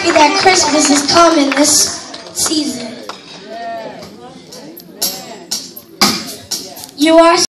happy that Christmas is coming this season. You are